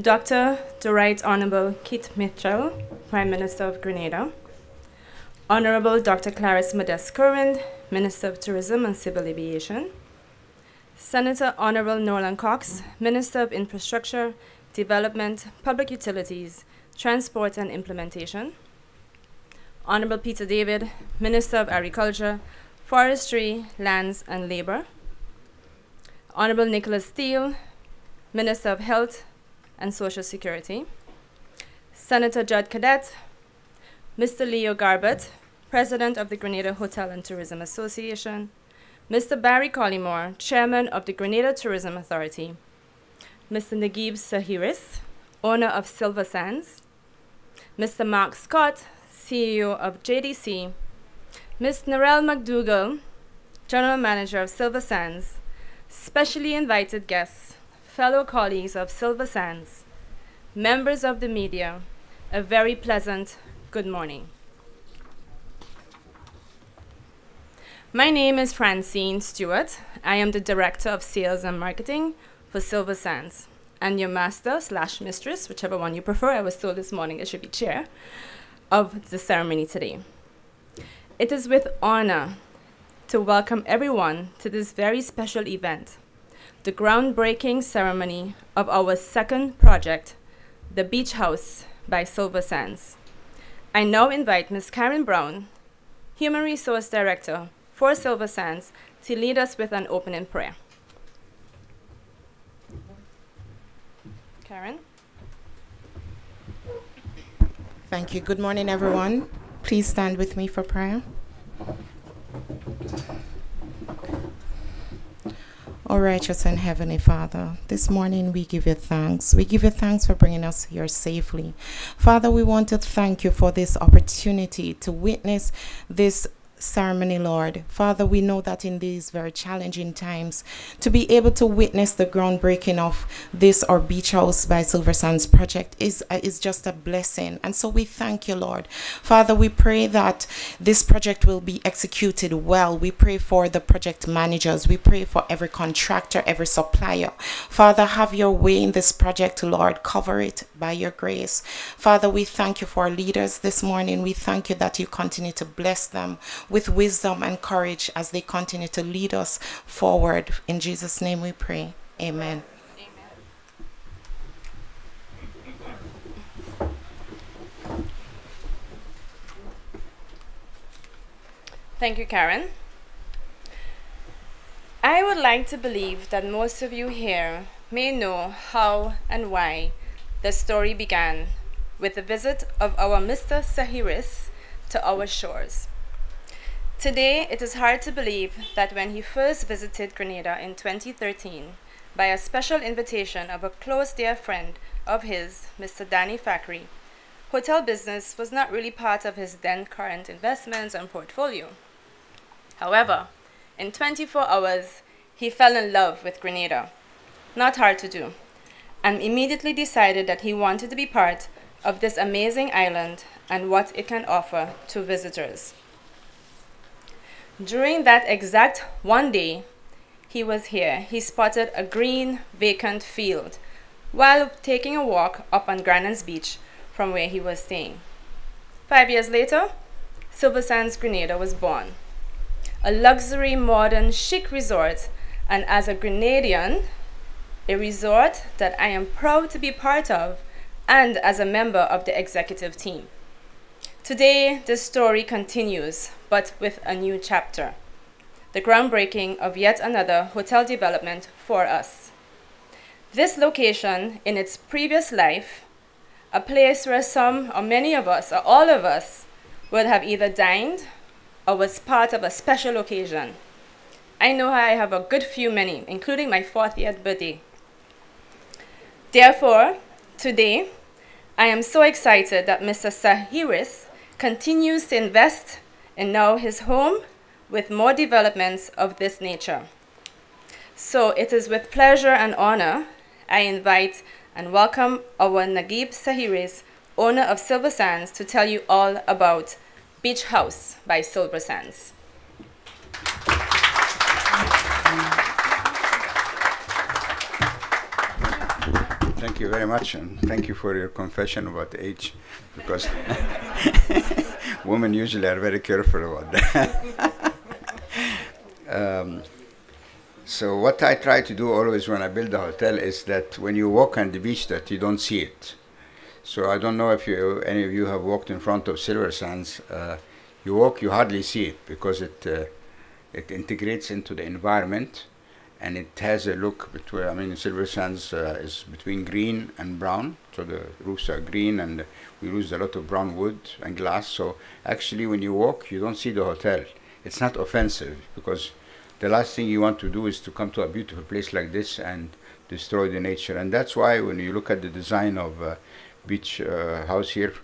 Dr. The Right Honorable Keith Mitchell, Prime Minister of Grenada, Honorable Dr. Clarice Modeste Curwen, Minister of Tourism and Civil Aviation, Senator Honorable Norland Cox, Minister of Infrastructure, Development, Public Utilities, Transport and Implementation, Honorable Peter David, Minister of Agriculture, Forestry, Lands and Labor, Honorable Nicholas Steele, Minister of Health and Social Security, Senator Judd Cadet, Mr. Leo Garbutt, President of the Grenada Hotel and Tourism Association, Mr. Barry Collymore, Chairman of the Grenada Tourism Authority, Mr. Naguib Sawiris, owner of Silver Sands, Mr. Mark Scott, CEO of JDC, Ms. Narelle McDougall, General Manager of Silver Sands, specially invited guests, fellow colleagues of Silver Sands, members of the media, a very pleasant good morning. My name is Francine Stewart. I am the Director of Sales and Marketing for Silver Sands and your master slash mistress, whichever one you prefer. I was told this morning it should be chair of the ceremony today. It is with honor to welcome everyone to this very special event, the groundbreaking ceremony of our second project, the Beach House by Silver Sands. I now invite Ms. Karen Brown, Human Resource Director for Silver Sands, to lead us with an opening prayer. Karen? Thank you. Good morning, everyone. Please stand with me for prayer. Oh, righteous and heavenly Father, this morning we give you thanks. We give you thanks for bringing us here safely. Father, we want to thank you for this opportunity to witness this ceremony, Lord. Father, we know that in these very challenging times, to be able to witness the groundbreaking of this our beach house by Silver Sands project is uh, is just a blessing. And so we thank you, Lord. Father, we pray that this project will be executed well. We pray for the project managers. We pray for every contractor, every supplier. Father, have your way in this project, Lord. Cover it by your grace. Father, we thank you for our leaders this morning. We thank you that you continue to bless them with wisdom and courage as they continue to lead us forward. In Jesus' name we pray. Amen. Thank you, Karen. I would like to believe that most of you here may know how and why the story began with the visit of our Mr. Sawiris to our shores. Today, it is hard to believe that when he first visited Grenada in 2013, by a special invitation of a close dear friend of his, Mr. Danny Fackery, hotel business was not really part of his then current investments and portfolio. However, in 24 hours, he fell in love with Grenada. Not hard to do. And immediately decided that he wanted to be part of this amazing island and what it can offer to visitors. During that exact one day he was here, he spotted a green, vacant field while taking a walk up on Grand Anse Beach from where he was staying. Five years later, Silver Sands Grenada was born. A luxury, modern, chic resort, and as a Grenadian, a resort that I am proud to be part of and as a member of the executive team. Today, the story continues, but with a new chapter the groundbreaking of yet another hotel development for us. This location, in its previous life, a place where some or many of us or all of us would have either dined or was part of a special occasion. I know I have a good few many, including my 40th birthday. Therefore, today, I am so excited that Mr. Sawiris continues to invest in now his home with more developments of this nature. So it is with pleasure and honor I invite and welcome our Naguib Sawiris, owner of Silver Sands, to tell you all about Beach House by Silver Sands. Thank you very much, and thank you for your confession about age, because women usually are very careful about that. um, so what I try to do always when I build a hotel is that when you walk on the beach, that you don't see it. So I don't know if you, any of you have walked in front of Silver Sands. Uh, you walk, you hardly see it because it uh, it integrates into the environment, and it has a look between. I mean, Silver Sands uh, is between green and brown, so the roofs are green, and we use a lot of brown wood and glass. So actually, when you walk, you don't see the hotel. It's not offensive because the last thing you want to do is to come to a beautiful place like this and destroy the nature. And that's why when you look at the design of uh, beach uh, house here,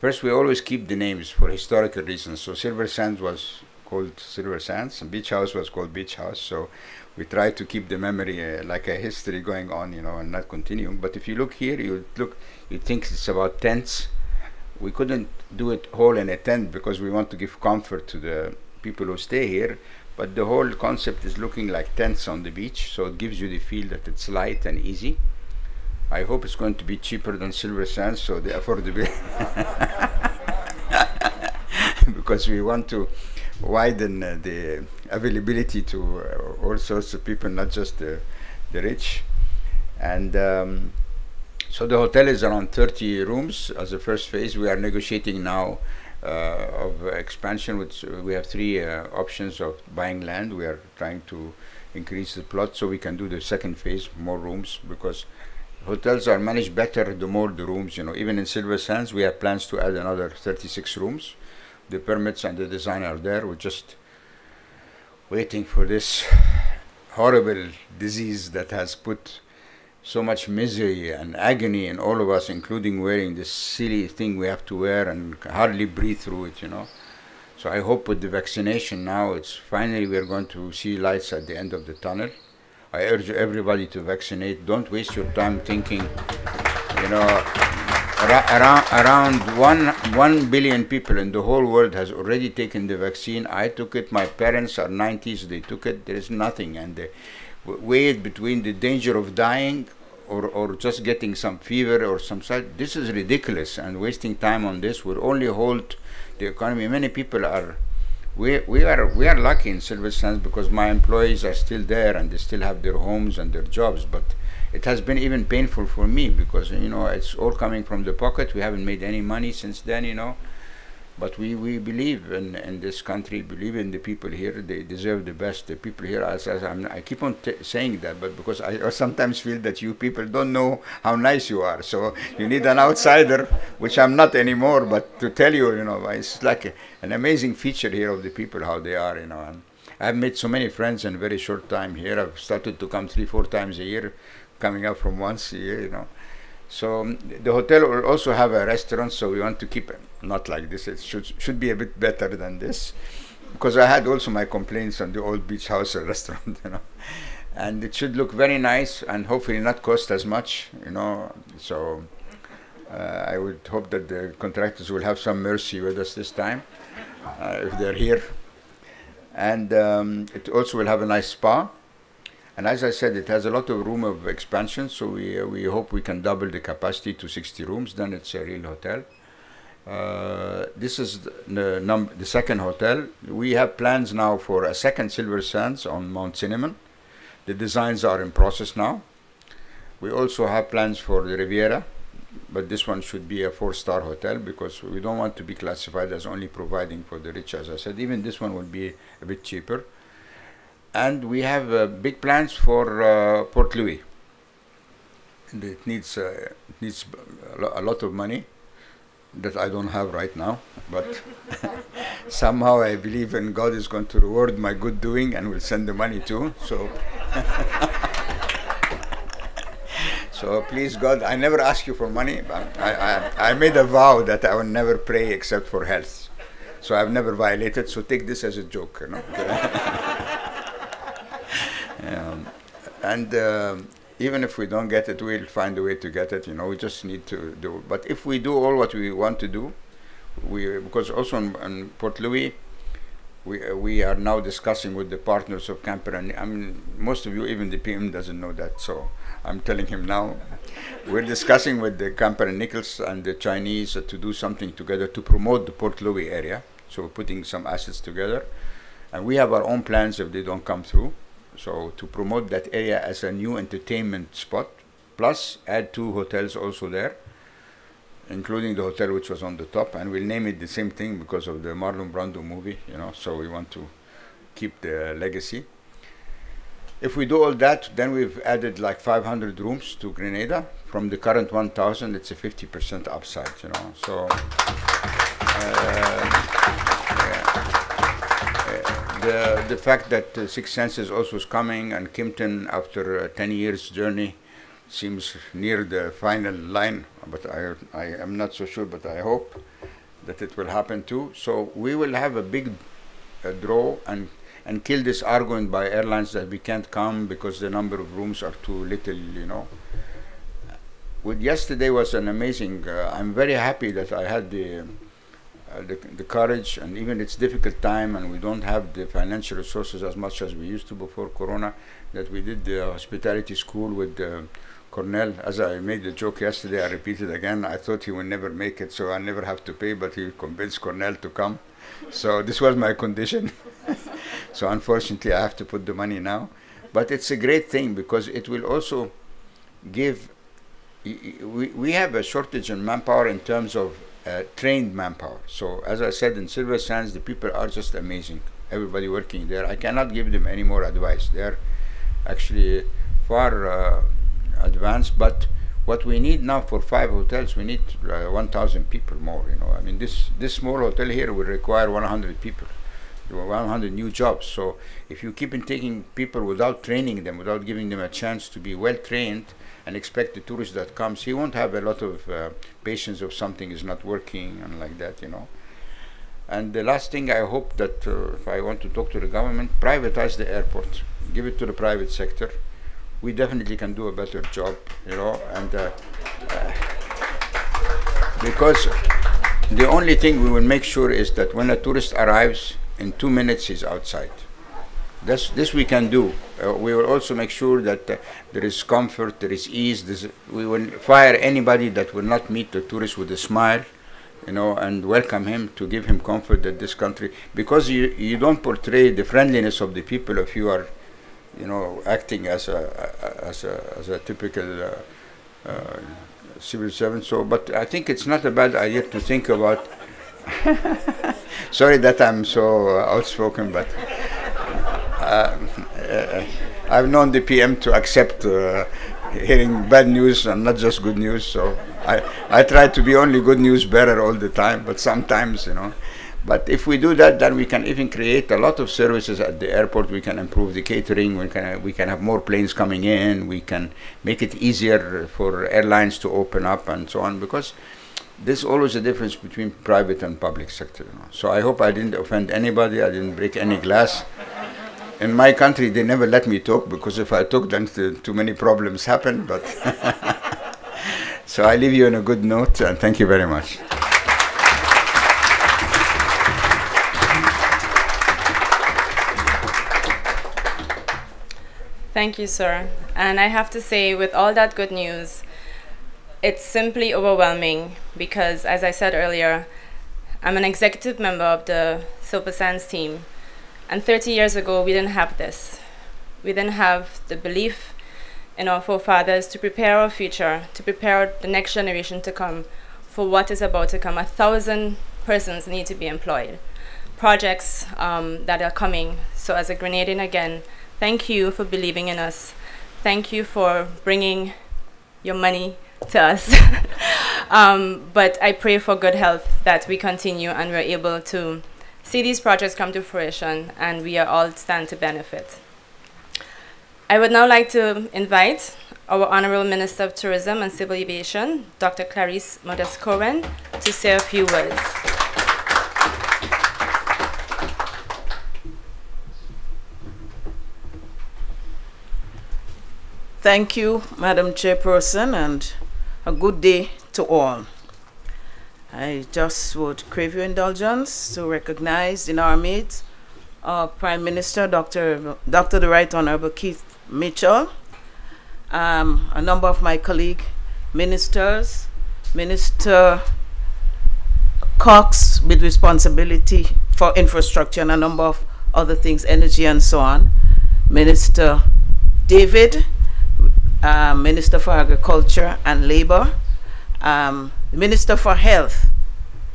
first we always keep the names for historical reasons. So Silver Sands was called Silver Sands, and Beach House was called Beach House. So we try to keep the memory uh, like a history going on, you know, and not continuing. But if you look here, you look, you think it's about tents. We couldn't do it whole in a tent because we want to give comfort to the people who stay here. But the whole concept is looking like tents on the beach, so it gives you the feel that it's light and easy. I hope it's going to be cheaper than Silver Sands, so the affordability. because we want to widen uh, the availability to uh, all sorts of people, not just the, the rich. And um, so the hotel is around 30 rooms as a first phase. We are negotiating now uh, of expansion. Which we have three uh, options of buying land. We are trying to increase the plot so we can do the second phase, more rooms, because hotels are managed better the more the rooms. You know, even in Silver Sands, we have plans to add another 36 rooms the permits and the design are there. We're just waiting for this horrible disease that has put so much misery and agony in all of us, including wearing this silly thing we have to wear and hardly breathe through it, you know. So I hope with the vaccination now, it's finally we're going to see lights at the end of the tunnel. I urge everybody to vaccinate. Don't waste your time thinking, you know, around around one one billion people in the whole world has already taken the vaccine. I took it. My parents are 90s. They took it. There is nothing, and they weigh it between the danger of dying or, or just getting some fever or some side. This is ridiculous, and wasting time on this will only hold the economy. Many people are. We, we are we are lucky in Silver Sands because my employees are still there and they still have their homes and their jobs, but it has been even painful for me because you know it's all coming from the pocket. We haven't made any money since then, you know. But we, we believe in, in this country, believe in the people here. They deserve the best. The people here, as, as I keep on saying that, but because I sometimes feel that you people don't know how nice you are. So you need an outsider, which I'm not anymore, but to tell you, you know, it's like a, an amazing feature here of the people, how they are, you know. And I've made so many friends in a very short time here. I've started to come three, four times a year coming up from once a year, you know. So um, the hotel will also have a restaurant, so we want to keep it not like this. It should should be a bit better than this, because I had also my complaints on the old beach house restaurant, you know, and it should look very nice and hopefully not cost as much, you know. So uh, I would hope that the contractors will have some mercy with us this time, uh, if they're here, and um, it also will have a nice spa and as I said, it has a lot of room of expansion, so we, uh, we hope we can double the capacity to 60 rooms, then it's a real hotel. Uh, this is the, the second hotel. We have plans now for a second Silver Sands on Mount Cinnamon. The designs are in process now. We also have plans for the Riviera, but this one should be a four-star hotel because we don't want to be classified as only providing for the rich, as I said. Even this one will be a bit cheaper and we have uh, big plans for uh, Port Louis. And it needs uh, it needs a lot of money that I don't have right now, but somehow I believe in God is going to reward my good doing and will send the money too. So. So please God, I never ask you for money. I, I, I made a vow that I will never pray except for health. So I've never violated. So take this as a joke. You know? Um, and uh, even if we don't get it, we'll find a way to get it. You know, we just need to do. But if we do all what we want to do, we because also in, in Port Louis, we, uh, we are now discussing with the partners of Camper and I mean, most of you, even the PM doesn't know that, so I'm telling him now. We're discussing with the Camper and Nichols and the Chinese uh, to do something together to promote the Port Louis area. So we're putting some assets together. And we have our own plans if they don't come through. So to promote that area as a new entertainment spot, plus add two hotels also there including the hotel which was on the top, and we'll name it the same thing because of the Marlon Brando movie, you know. So we want to keep the legacy. If we do all that, then we've added like 500 rooms to Grenada. From the current 1,000, it's a 50% upside, you know. So uh. The the fact that uh, Six Senses also is coming and Kimpton after a 10 years journey seems near the final line, but I, I am not so sure, but I hope that it will happen too. So we will have a big uh, draw and and kill this argument by airlines that we can't come because the number of rooms are too little, you know. With yesterday was an amazing. Uh, I'm very happy that I had the, Uh, the the courage and even it's difficult time and we don't have the financial resources as much as we used to before Corona. That we did the hospitality school with the Cornell, as I made the joke yesterday, I repeat it again. I thought he would never make it, so I never have to pay, but he convinced Cornell to come. So this was my condition. so unfortunately, I have to put the money now. But it's a great thing because it will also give. We, we have a shortage in manpower in terms of uh, trained manpower. So as I said in Silver Sands, the people are just amazing. Everybody working there, I cannot give them any more advice. They're actually far. Uh, advanced, but what we need now for five hotels, we need uh, 1,000 people more. You know, I mean, this this small hotel here will require 100 people, 100 new jobs. So if you keep on taking people without training them, without giving them a chance to be well trained, and expect the tourist that comes, he won't have a lot of uh, patience if something is not working and like that. You know. And the last thing I hope that uh, if I want to talk to the government, privatize the airport, give it to the private sector we definitely can do a better job, you know, and uh, because the only thing we will make sure is that when a tourist arrives, in two minutes he's outside. This, this we can do. Uh, we will also make sure that uh, there is comfort, there is ease. we will fire anybody that will not meet the tourist with a smile, you know, and welcome him to give him comfort that this country, because you, you don't portray the friendliness of the people if you are you know, acting as a as a as a typical uh, uh, civil servant. So, but I think it's not a bad idea to think about. Sorry that I'm so uh, outspoken, but uh, uh, I've known the PM to accept uh, hearing bad news and not just good news. So I I try to be only good news bearer all the time, but sometimes you know. But if we do that, then we can even create a lot of services at the airport. We can improve the catering. We can we can have more planes coming in. We can make it easier for airlines to open up and so on. Because there's always a difference between private and public sector. You know? So I hope I didn't offend anybody. I didn't break any glass. In my country, they never let me talk because if I talk, then too many problems happen. But so I leave you on a good note, and thank you very much. Thank you, sir. And I have to say, with all that good news, it's simply overwhelming because, as I said earlier, I'm an executive member of the Silver Sands team. And 30 years ago, we didn't have this. We didn't have the belief in our forefathers to prepare our future, to prepare the next generation to come for what is about to come. A thousand persons need to be employed. Projects um, that are coming. So, as a Grenadian again, Thank you for believing in us. Thank you for bringing your money to us. um, but I pray for good health that we continue and we're able to see these projects come to fruition and we are all stand to benefit. I would now like to invite our Honorable Minister of Tourism and Civil Aviation, Dr. Clarice Modeste-Curwen, to say a few words. Thank you, Madam Chairperson, and a good day to all. I just would crave your indulgence to recognize in our midst our Prime Minister, Dr. Dr. the Right Honorable Keith Mitchell, um, a number of my colleague ministers, Minister Cox with responsibility for infrastructure and a number of other things, energy and so on, Minister David, uh, Minister for Agriculture and Labor, um, Minister for Health.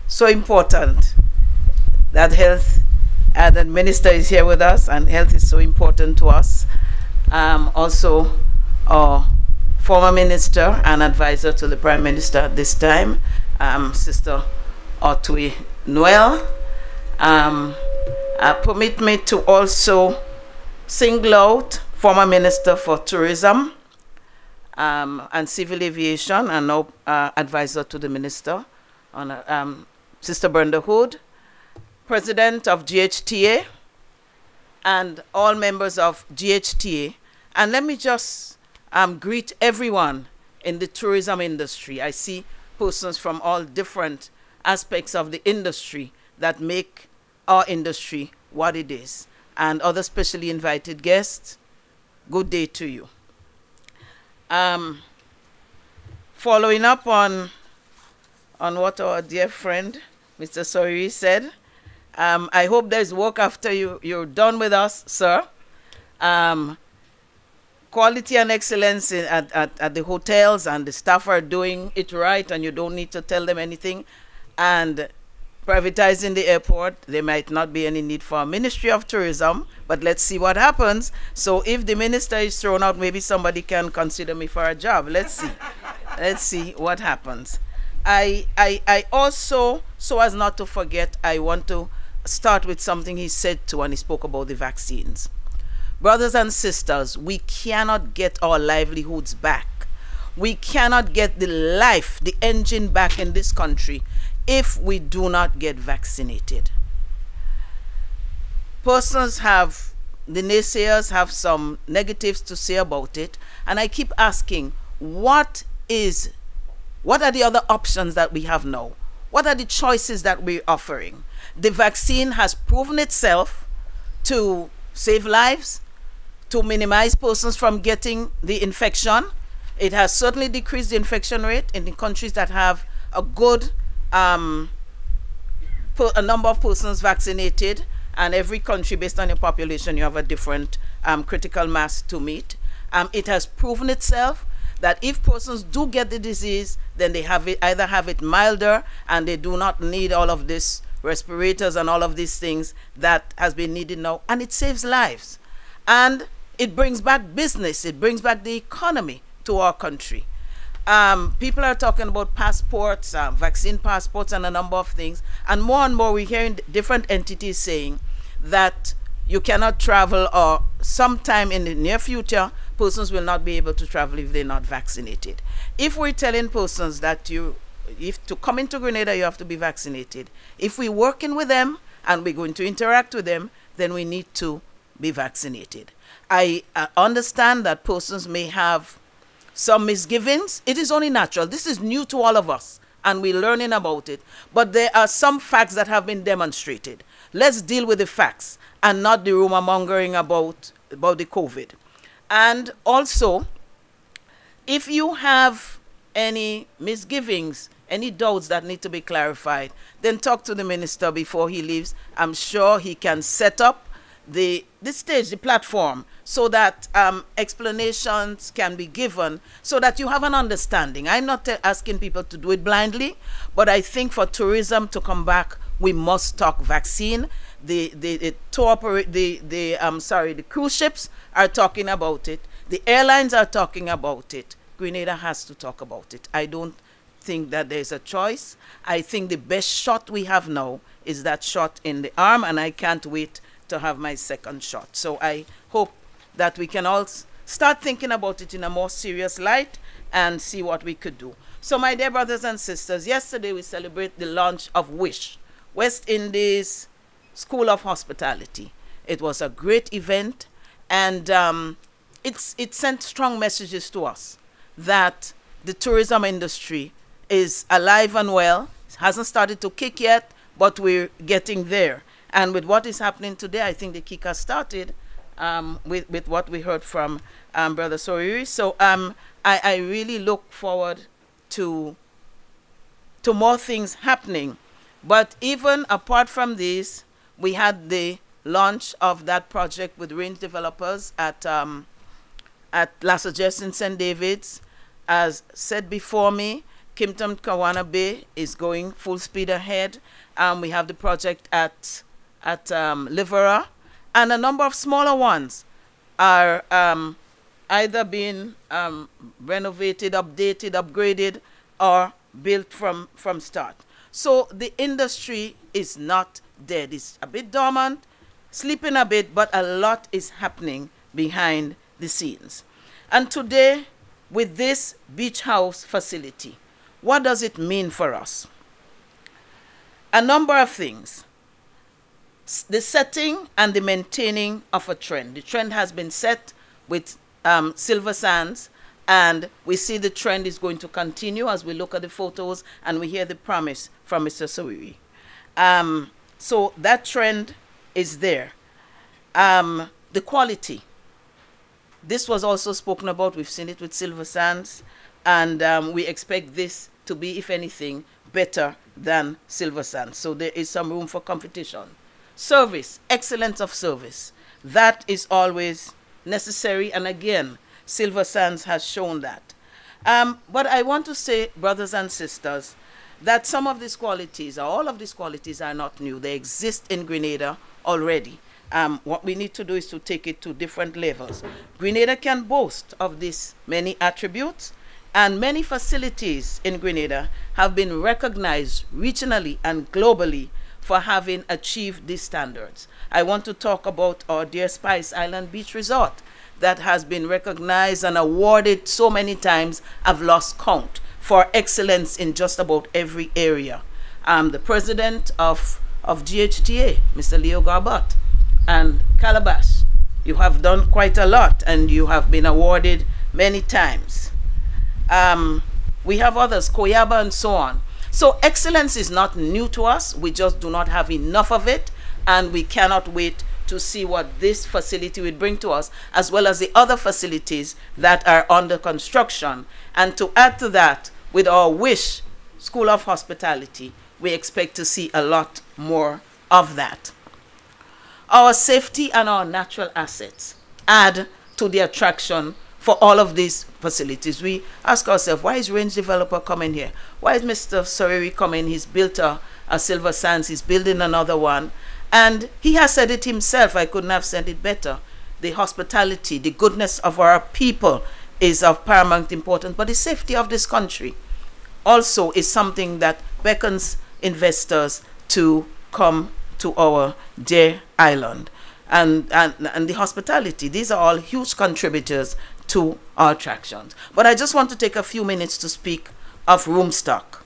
So important that health, uh, that minister is here with us, and health is so important to us. Um, also, our former minister and advisor to the prime minister at this time, um, Sister Otwi Noel. Um, uh, permit me to also single out former minister for tourism um, and civil aviation and now uh, advisor to the minister on um, Sister Brenda Hood, president of GHTA, and all members of GHTA. And let me just um, greet everyone in the tourism industry. I see persons from all different aspects of the industry that make our industry what it is. And other specially invited guests, good day to you. Um, following up on, on what our dear friend, Mr. Sori said, um, I hope there's work after you, you're done with us, sir. Um, quality and excellence in, at, at, at the hotels and the staff are doing it right and you don't need to tell them anything. And privatizing the airport, there might not be any need for a Ministry of Tourism, but let's see what happens. So if the minister is thrown out, maybe somebody can consider me for a job. Let's see. let's see what happens. I, I, I also, so as not to forget, I want to start with something he said to when he spoke about the vaccines. Brothers and sisters, we cannot get our livelihoods back. We cannot get the life, the engine back in this country if we do not get vaccinated. Persons have, the naysayers have some negatives to say about it, and I keep asking, what is, what are the other options that we have now? What are the choices that we're offering? The vaccine has proven itself to save lives, to minimize persons from getting the infection. It has certainly decreased the infection rate in the countries that have a good um, a number of persons vaccinated, and every country, based on your population, you have a different um, critical mass to meet. Um, it has proven itself that if persons do get the disease, then they have it either have it milder and they do not need all of this respirators and all of these things that has been needed now, and it saves lives, and it brings back business, it brings back the economy to our country. Um, people are talking about passports, uh, vaccine passports, and a number of things. And more and more, we're hearing different entities saying that you cannot travel, or sometime in the near future, persons will not be able to travel if they're not vaccinated. If we're telling persons that you, if to come into Grenada, you have to be vaccinated. If we're working with them and we're going to interact with them, then we need to be vaccinated. I uh, understand that persons may have some misgivings. It is only natural. This is new to all of us, and we're learning about it. But there are some facts that have been demonstrated. Let's deal with the facts and not the rumor mongering about, about the COVID. And also, if you have any misgivings, any doubts that need to be clarified, then talk to the minister before he leaves. I'm sure he can set up the, the stage, the platform, so that um, explanations can be given so that you have an understanding. I'm not asking people to do it blindly, but I think for tourism to come back, we must talk vaccine. The the the tour the the um sorry the cruise ships are talking about it. The airlines are talking about it. Grenada has to talk about it. I don't think that there's a choice. I think the best shot we have now is that shot in the arm, and I can't wait to have my second shot. So I hope that we can all start thinking about it in a more serious light and see what we could do. So, my dear brothers and sisters, yesterday we celebrate the launch of WISH, West Indies School of Hospitality. It was a great event, and um, it's, it sent strong messages to us that the tourism industry is alive and well. Hasn't started to kick yet, but we're getting there. And with what is happening today, I think the kick has started um, with, with what we heard from um, Brother Soriri. So um, I, I really look forward to, to more things happening. But even apart from this, we had the launch of that project with range developers at um, at La Sagesse in St. David's. As said before me, Kimpton Kawana Bay is going full speed ahead. Um, we have the project at at um, Livera, and a number of smaller ones are um, either being um, renovated, updated, upgraded, or built from from start. So the industry is not dead. It's a bit dormant, sleeping a bit, but a lot is happening behind the scenes. And today, with this beach house facility, what does it mean for us? A number of things. The setting and the maintaining of a trend. The trend has been set with um, Silver Sands, and we see the trend is going to continue as we look at the photos and we hear the promise from Mr. Sawiri. Um, so that trend is there. Um, the quality. This was also spoken about. We've seen it with Silver Sands, and um, we expect this to be, if anything, better than Silver Sands. So there is some room for competition. Service, excellence of service. That is always necessary, and again, Silver Sands has shown that. Um, but I want to say, brothers and sisters, that some of these qualities, or all of these qualities, are not new. They exist in Grenada already. Um, what we need to do is to take it to different levels. Grenada can boast of these many attributes, and many facilities in Grenada have been recognized regionally and globally for having achieved these standards. I want to talk about our dear Spice Island Beach Resort that has been recognized and awarded so many times, I've lost count for excellence in just about every area. I'm the president of, of GHTA, Mr. Leo Garbutt, and Calabash. You have done quite a lot and you have been awarded many times. Um, we have others, Coyaba and so on. So excellence is not new to us. We just do not have enough of it and we cannot wait to see what this facility will bring to us, as well as the other facilities that are under construction. And to add to that, with our wish School of Hospitality, we expect to see a lot more of that. Our safety and our natural assets add to the attraction for all of these facilities. We ask ourselves, why is Range Developer coming here? Why is Mr. Soriri coming? He's built a, a Silver Sands, he's building another one. And he has said it himself, I couldn't have said it better. The hospitality, the goodness of our people is of paramount importance, but the safety of this country also is something that beckons investors to come to our dear island. And, and, and the hospitality, these are all huge contributors to our attractions. But I just want to take a few minutes to speak of room stock.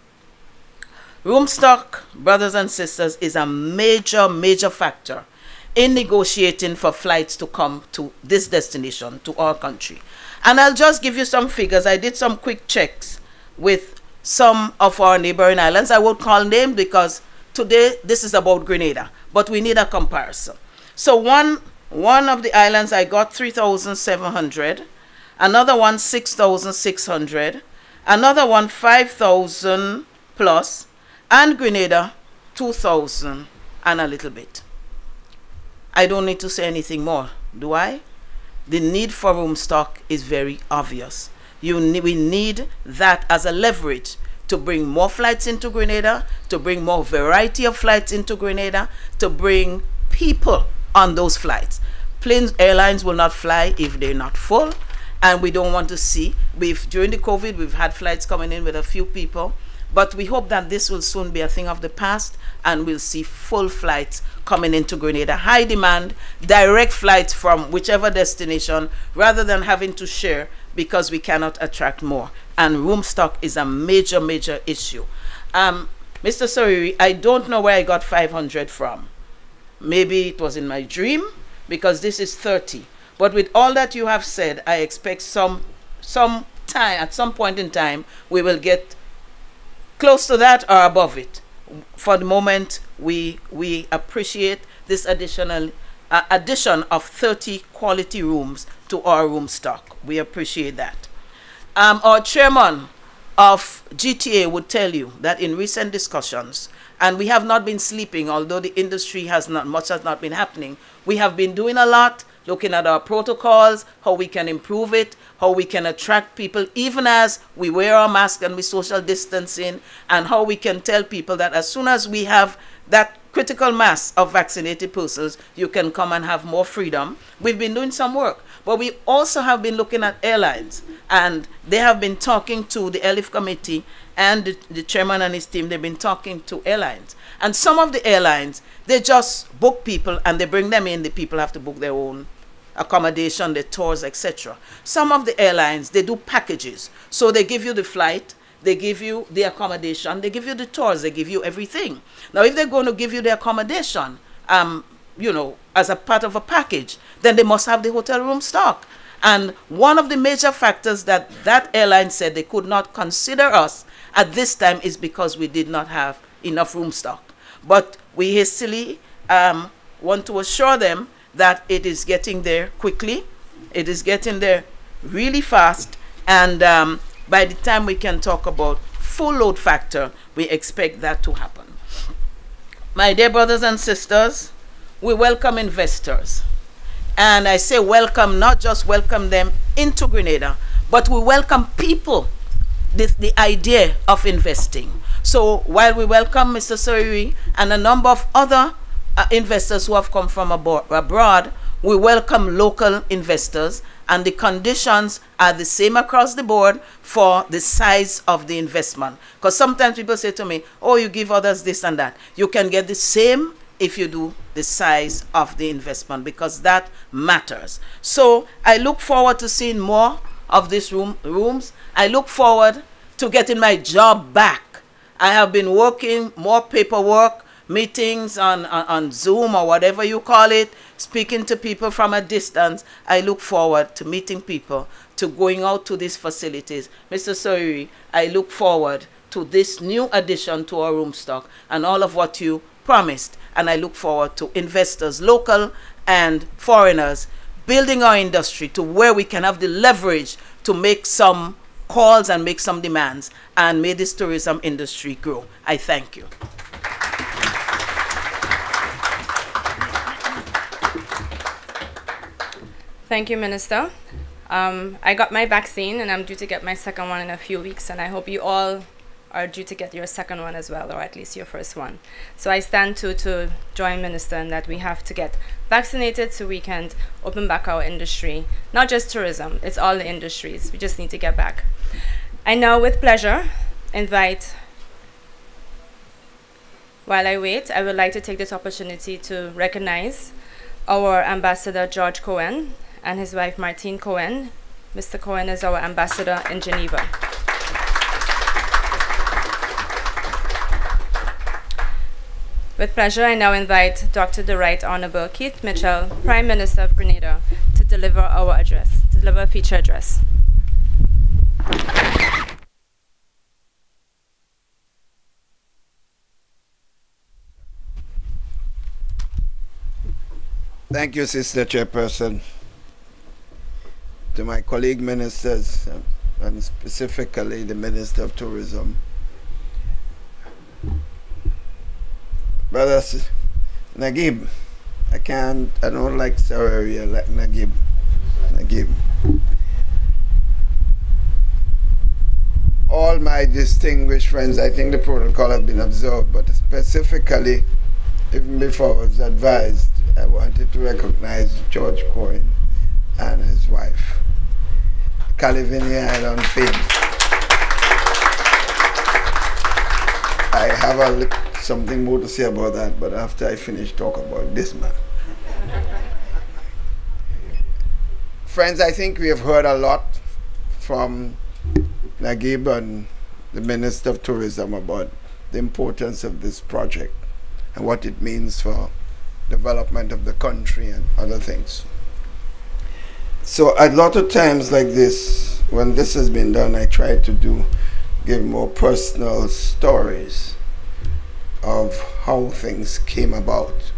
Room stock, brothers and sisters, is a major, major factor in negotiating for flights to come to this destination, to our country. And I'll just give you some figures. I did some quick checks with some of our neighboring islands. I won't call names because today this is about Grenada, but we need a comparison. So one one of the islands I got 3,700, another one 6,600, another one 5,000 plus, and Grenada 2000 and a little bit. I don't need to say anything more, do I? The need for room stock is very obvious. You ne we need that as a leverage to bring more flights into Grenada, to bring more variety of flights into Grenada, to bring people on those flights. Planes, airlines will not fly if they're not full, and we don't want to see. We've during the COVID, we've had flights coming in with a few people, but we hope that this will soon be a thing of the past and we'll see full flights coming into Grenada. High demand, direct flights from whichever destination rather than having to share because we cannot attract more. And room stock is a major, major issue. Um, Mr. Soriri, I don't know where I got 500 from. Maybe it was in my dream because this is 30. But with all that you have said, I expect some some time at some point in time we will get close to that or above it. For the moment, we we appreciate this additional uh, addition of 30 quality rooms to our room stock. We appreciate that. Um, our chairman of GTA would tell you that in recent discussions, and we have not been sleeping, although the industry has not much has not been happening. We have been doing a lot, looking at our protocols, how we can improve it, how we can attract people, even as we wear our mask and we social distancing, and how we can tell people that as soon as we have that critical mass of vaccinated persons, you can come and have more freedom. We've been doing some work, but we also have been looking at airlines, and they have been talking to the Elif committee and the, the chairman and his team. They've been talking to airlines, and some of the airlines they just book people and they bring them in. The people have to book their own accommodation, the tours, etc. Some of the airlines they do packages, so they give you the flight they give you the accommodation, they give you the tours, they give you everything. Now, if they're going to give you the accommodation, um, you know, as a part of a package, then they must have the hotel room stock. And one of the major factors that that airline said they could not consider us at this time is because we did not have enough room stock. But we hastily um, want to assure them that it is getting there quickly, it is getting there really fast, and um, by the time we can talk about full load factor, we expect that to happen. My dear brothers and sisters, we welcome investors. And I say welcome, not just welcome them into Grenada, but we welcome people, the, the idea of investing. So while we welcome Mr. Surrey and a number of other uh, investors who have come from abroad, we welcome local investors and the conditions are the same across the board for the size of the investment. Because sometimes people say to me, oh, you give others this and that. You can get the same if you do the size of the investment because that matters. So I look forward to seeing more of these room, rooms. I look forward to getting my job back. I have been working more paperwork, meetings on, on, on Zoom or whatever you call it, speaking to people from a distance. I look forward to meeting people, to going out to these facilities. Mr. Sori, I look forward to this new addition to our room stock and all of what you promised. And I look forward to investors, local and foreigners, building our industry to where we can have the leverage to make some calls and make some demands and may this tourism industry grow. I thank you. Thank you, Minister. Um, I got my vaccine and I'm due to get my second one in a few weeks, and I hope you all are due to get your second one as well, or at least your first one. So I stand to to join Minister in that we have to get vaccinated so we can open back our industry, not just tourism, it's all the industries. We just need to get back. I now, with pleasure, invite while I wait, I would like to take this opportunity to recognize our Ambassador George Cohen, and his wife Martine Cohen. Mr. Cohen is our ambassador in Geneva. With pleasure, I now invite Dr. the Right Honorable Keith Mitchell, Prime Minister of Grenada, to deliver our address, to deliver a feature address. Thank you, Sister Chairperson to my colleague ministers, and specifically the Minister of Tourism. Brothers, Naguib, I can't, I don't like Sararia like Naguib. Naguib. All my distinguished friends, I think the protocol has been observed, but specifically, even before I was advised, I wanted to recognize George Cohen and his wife. California Island fame. I have a, something more to say about that, but after I finish talk about this man. Friends, I think we have heard a lot from Naguib and the Minister of Tourism about the importance of this project and what it means for development of the country and other things. So a lot of times like this, when this has been done, I try to do give more personal stories of how things came about.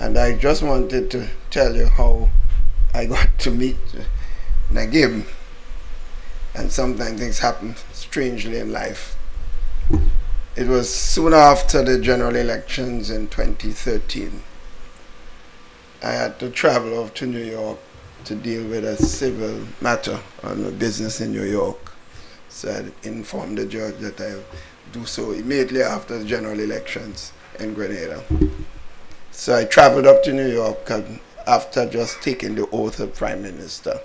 And I just wanted to tell you how I got to meet Naguib. And sometimes things happen strangely in life. It was soon after the general elections in 2013. I had to travel off to New York to deal with a civil matter on a business in New York. So I informed the judge that I do so immediately after the general elections in Grenada. So I traveled up to New York after just taking the oath of Prime Minister,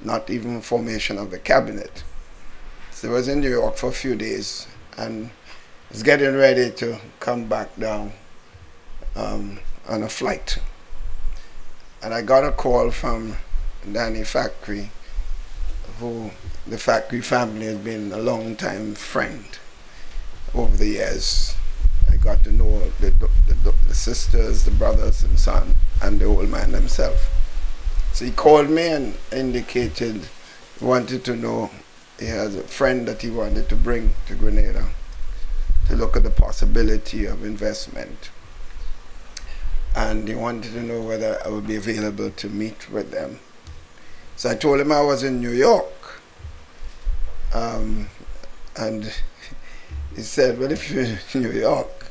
not even formation of the cabinet. So I was in New York for a few days and was getting ready to come back down um, on a flight. And I got a call from Danny Fakhri, who the Fakhri family has been a long time friend over the years. I got to know the, the, the sisters, the brothers and son, and the old man himself. So he called me and indicated wanted to know he has a friend that he wanted to bring to Grenada to look at the possibility of investment. And he wanted to know whether I would be available to meet with them. So I told him I was in New York. Um, and he said, Well, if you're in New York,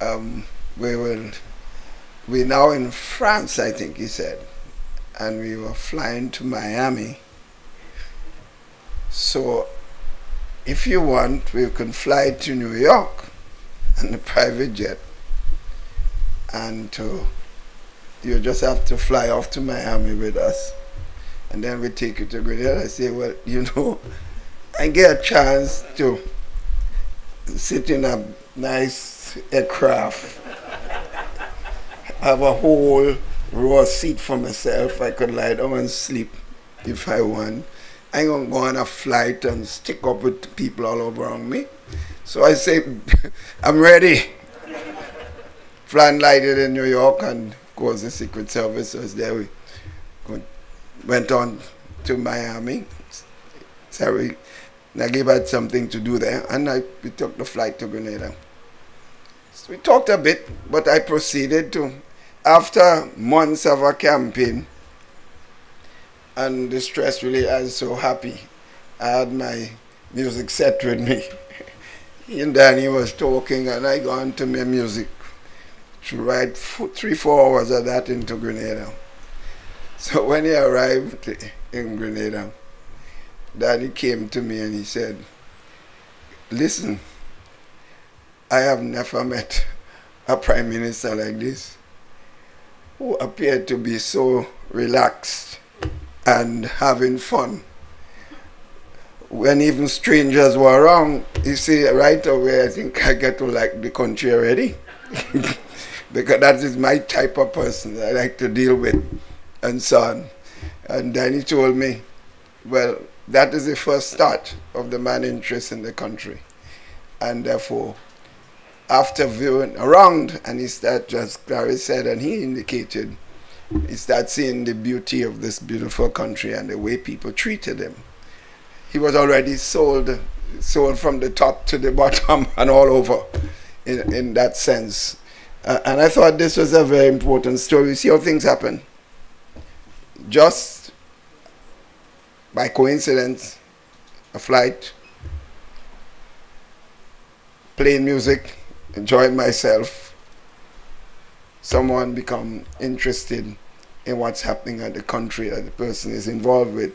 um, we will, we're now in France, I think he said, and we were flying to Miami. So if you want, we can fly to New York on a private jet, and to, you just have to fly off to Miami with us, and then we take you to Grenada. I say, Well, you know, I get a chance to sit in a nice aircraft, have a whole row seat for myself. I could lie down and sleep if I want. I ain't gonna go on a flight and stick up with people all around me. So I say, I'm ready. Flying lighted in New York, and of course the Secret Service was there. We went on to Miami. Sorry, Naguib had something to do there, and I, we took the flight to Grenada. So we talked a bit, but I proceeded to, after months of a campaign, and the stress really, I was so happy. I had my music set with me. and Danny was talking, and I got into my music to write three, four hours of that into Grenada. So when he arrived in Grenada, Daddy came to me and he said, Listen, I have never met a prime minister like this who appeared to be so relaxed and having fun. When even strangers were around, you see, right away, I think I get to like the country already. because that is my type of person I like to deal with and so on. And then he told me, well, that is the first start of the man interest in the country. And therefore, after viewing around, and he started, as Clarice said, and he indicated, he started seeing the beauty of this beautiful country and the way people treated him. He was already sold, sold from the top to the bottom and all over in, in that sense. Uh, and I thought this was a very important story. You See how things happen. Just by coincidence, a flight, playing music, enjoying myself, someone become interested in what's happening at the country that the person is involved with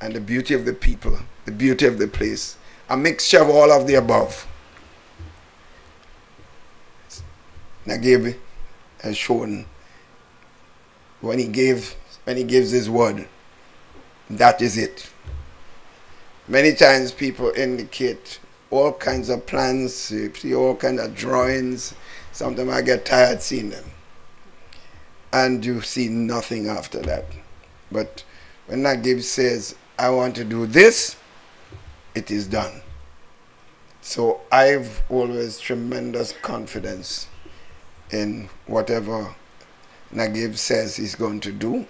and the beauty of the people, the beauty of the place, a mixture of all of the above. Naguib has shown when he gave when he gives his word that is it. Many times people indicate all kinds of plans, see all kinds of drawings. Sometimes I get tired seeing them. And you see nothing after that. But when Naguib says, I want to do this, it is done. So I've always tremendous confidence in whatever Naguib says he's going to do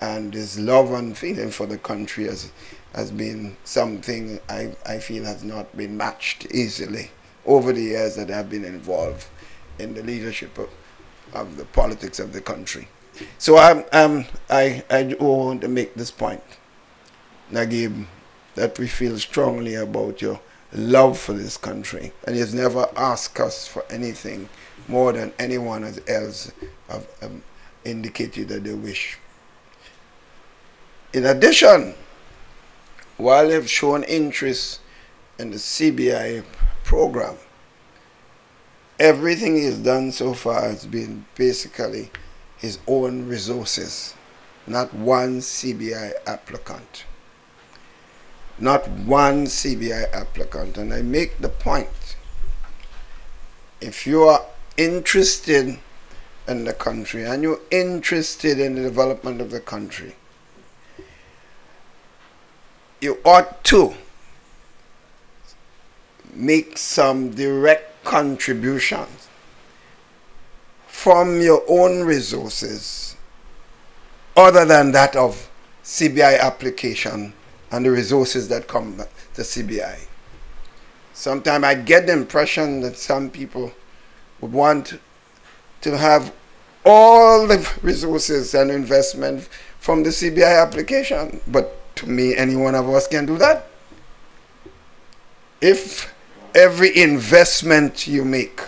and his love and feeling for the country has, has been something I, I feel has not been matched easily over the years that I've been involved in the leadership of of the politics of the country. So I'm, um, I, I want to make this point, Naguib, that we feel strongly about your love for this country, and you've never asked us for anything more than anyone else have um, indicated that they wish. In addition, while you've shown interest in the CBI program, everything he's done so far has been basically his own resources, not one CBI applicant. Not one CBI applicant. And I make the point if you are interested in the country and you're interested in the development of the country, you ought to make some direct contributions from your own resources other than that of CBI application and the resources that come to CBI. Sometimes I get the impression that some people would want to have all the resources and investment from the CBI application, but to me, any one of us can do that. If every investment you make,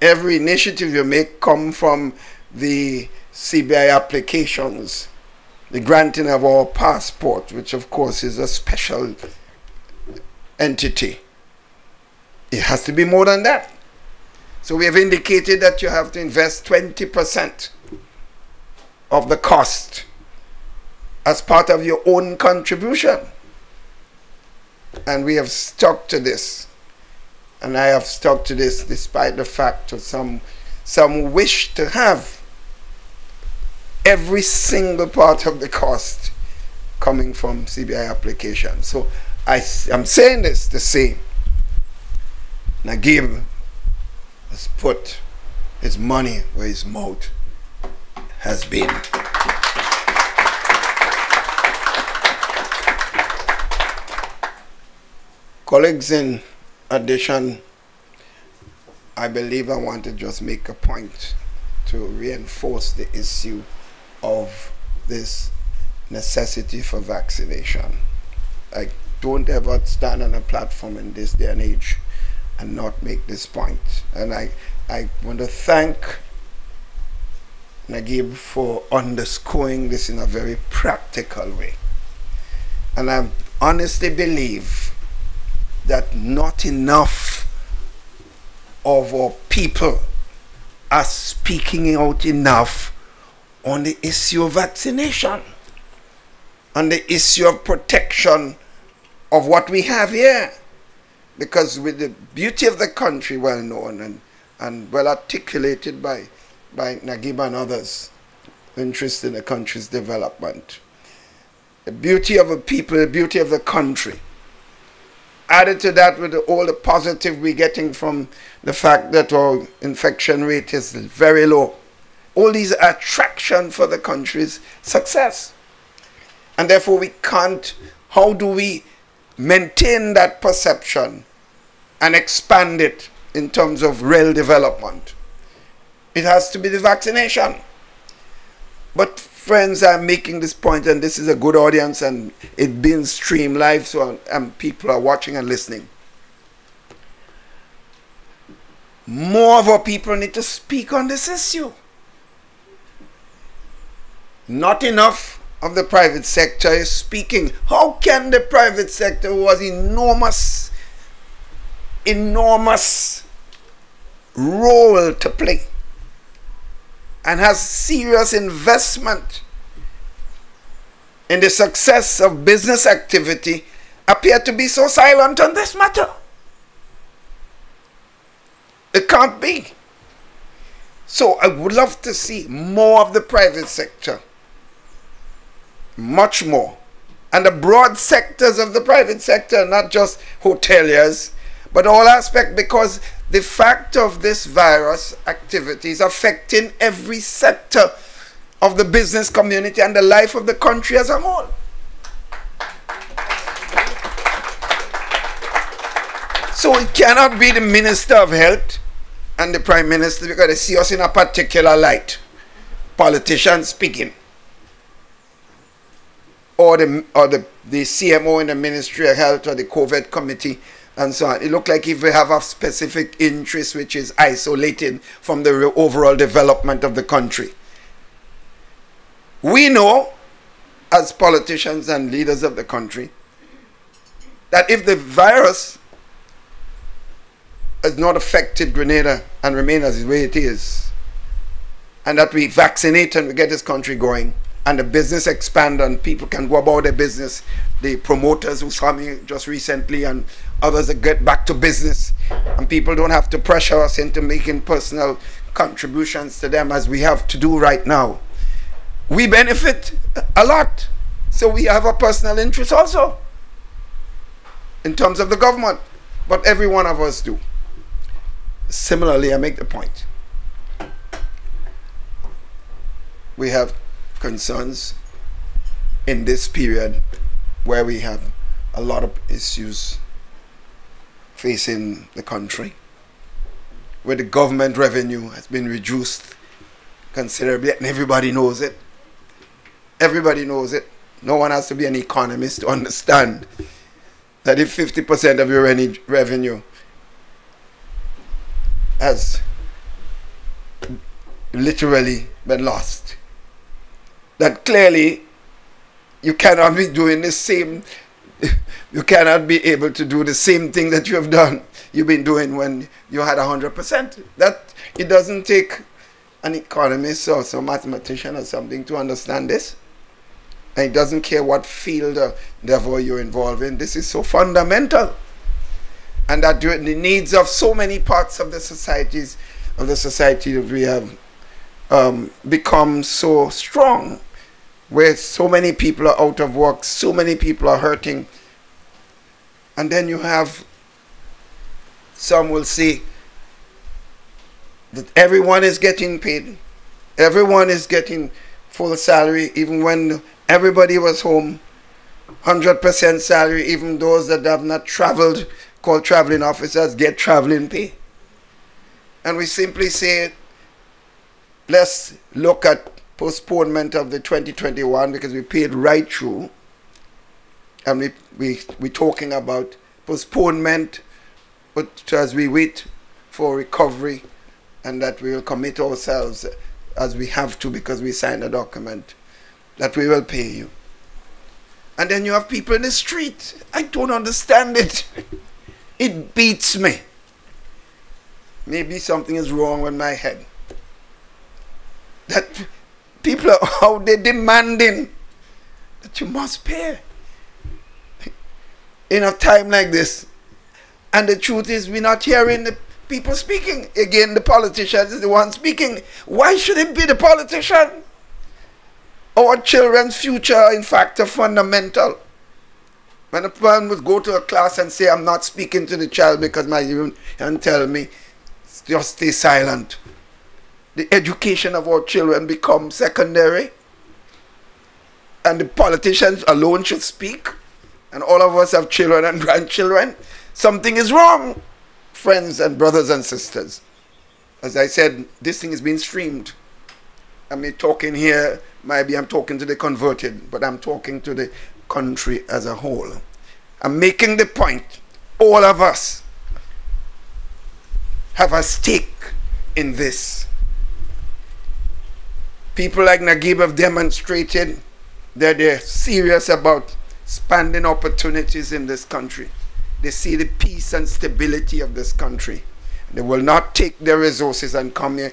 every initiative you make come from the CBI applications, the granting of our passport, which of course is a special entity. It has to be more than that. So we have indicated that you have to invest 20% of the cost as part of your own contribution. And we have stuck to this. And I have stuck to this despite the fact of some some wish to have every single part of the cost coming from CBI application. So I, am saying this to say Naguib has put his money where his mouth has been. Colleagues, in addition, I believe I want to just make a point to reinforce the issue of this necessity for vaccination. I don't ever stand on a platform in this day and age and not make this point. And I, I want to thank Naguib for underscoring this in a very practical way. And I honestly believe that not enough of our people are speaking out enough on the issue of vaccination, on the issue of protection of what we have here. Because with the beauty of the country well known and, and well articulated by, by Naguib and others, interested in the country's development, the beauty of the people, the beauty of the country, added to that with all the positive we're getting from the fact that our infection rate is very low. All these attraction for the country's success. And therefore we can't, how do we maintain that perception and expand it in terms of real development? It has to be the vaccination. But friends are making this point, and this is a good audience, and it being streamed live, so and people are watching and listening. More of our people need to speak on this issue. Not enough of the private sector is speaking. How can the private sector, who has enormous, enormous role to play, and has serious investment in the success of business activity appear to be so silent on this matter. It can't be. So I would love to see more of the private sector. Much more. And the broad sectors of the private sector, not just hoteliers, but all aspects, because the fact of this virus activity is affecting every sector of the business community and the life of the country as a whole. So it cannot be the Minister of Health and the Prime Minister because they see us in a particular light. Politicians speaking. Or the or the, the CMO in the Ministry of Health or the COVID committee and so on. It looks like if we have a specific interest which is isolated from the overall development of the country. We know, as politicians and leaders of the country, that if the virus has not affected Grenada and remain as the way it is, and that we vaccinate and we get this country going, and the business expand and people can go about their business, the promoters who saw me just recently and others that get back to business, and people don't have to pressure us into making personal contributions to them as we have to do right now we benefit a lot. So we have a personal interest also in terms of the government. But every one of us do. Similarly, I make the point. We have concerns in this period where we have a lot of issues facing the country, where the government revenue has been reduced considerably, and everybody knows it. Everybody knows it. No one has to be an economist to understand that if 50% of your revenue has literally been lost, that clearly you cannot be doing the same, you cannot be able to do the same thing that you have done, you've been doing when you had 100%. That it doesn't take an economist or some mathematician or something to understand this and it doesn't care what field uh, therefore you're involved in. This is so fundamental. And that the needs of so many parts of the societies of the society that we have um, become so strong, where so many people are out of work, so many people are hurting. And then you have some will say that everyone is getting paid, everyone is getting full salary, even when Everybody was home, 100% salary, even those that have not traveled, called traveling officers, get traveling pay. And we simply say, let's look at postponement of the 2021 because we paid right through. And we, we, we're talking about postponement, but as we wait for recovery and that we will commit ourselves as we have to because we signed a document that we will pay you. And then you have people in the street. I don't understand it. It beats me. Maybe something is wrong with my head. That people are out there demanding that you must pay in a time like this. And the truth is, we're not hearing the people speaking. Again, the politician is the one speaking. Why should it be the politician? Our children's future, in fact, are fundamental. When a parent would go to a class and say, I'm not speaking to the child because my union tell me, just stay silent. The education of our children becomes secondary. And the politicians alone should speak. And all of us have children and grandchildren. Something is wrong, friends and brothers and sisters. As I said, this thing is being streamed. I mean, talking here Maybe I'm talking to the converted, but I'm talking to the country as a whole. I'm making the point all of us have a stake in this. People like Naguib have demonstrated that they're serious about expanding opportunities in this country. They see the peace and stability of this country. They will not take their resources and come here,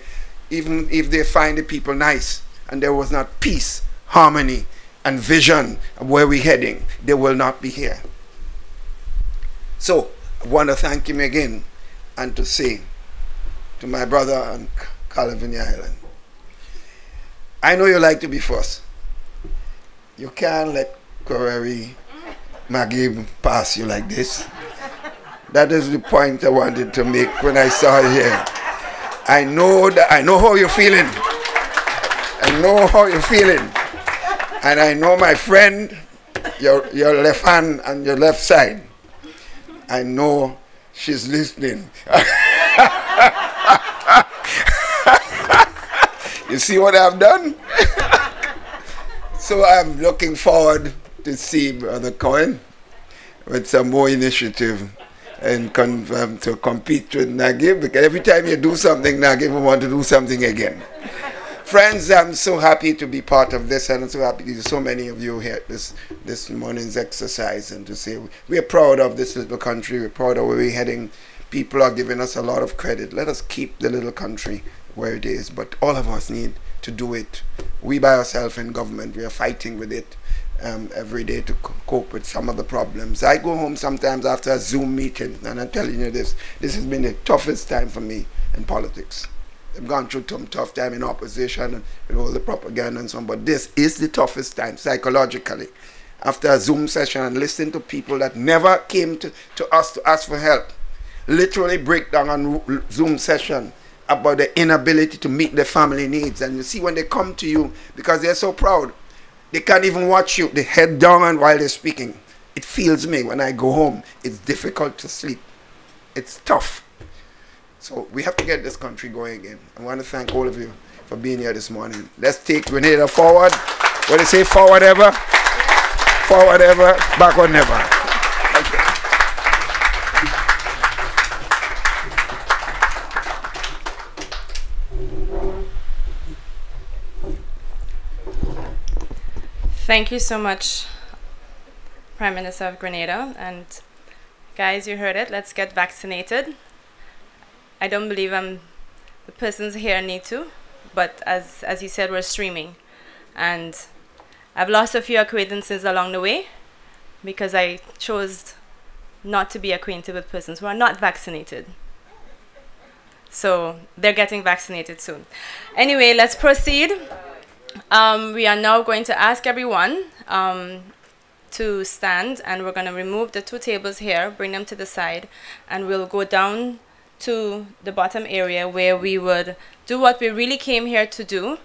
even if they find the people nice and there was not peace, harmony, and vision of where we're heading, they will not be here. So, I want to thank him again and to say to my brother on Calivigny Island, I know you like to be first. You can't let Koreri Magib pass you like this. That is the point I wanted to make when I saw you here. I know that I know how you're feeling. I know how you're feeling. And I know my friend, your, your left hand and your left side. I know she's listening. see what I've done? so I'm looking forward to see Brother Cohen with some more initiative and um, to compete with Naguib because every time you do something, Naguib will want to do something again. Friends, I'm so happy to be part of this, and I'm so happy to see so many of you here this this morning's exercise, and to say we're proud of this little country. We're proud of where we're heading. People are giving us a lot of credit. Let us keep the little country where it is, but all of us need to do it. We by ourselves in government, we are fighting with it um, every day to cope with some of the problems. I go home sometimes after a Zoom meeting, and I'm telling you this, this has been the toughest time for me in politics. I've gone through some tough time in opposition and all the propaganda and so on, but this is the toughest time psychologically. After a Zoom session and listening to people that never came to, to us to ask for help, literally break down on Zoom session about the inability to meet their family needs. And you see when they come to you because they're so proud, they can't even watch you. They head down while they're speaking. It feels me when I go home. It's difficult to sleep. It's tough. So we have to get this country going again. I want to thank all of you for being here this morning. Let's take Grenada forward. What they say, forward ever, forward ever, backward never. Thank you so much, Prime Minister of Grenada. And guys, you heard it. Let's get vaccinated. I don't believe I'm the persons here need to, but as as you said, we're streaming, and I've lost a few acquaintances along the way because I chose not to be acquainted with persons who are not vaccinated. So they're getting vaccinated soon. Anyway, let's proceed. Um, we are now going to ask everyone um, to stand, and we're going to remove the two tables here, bring them to the side, and we'll go down to the bottom area where we would do what we really came here to do.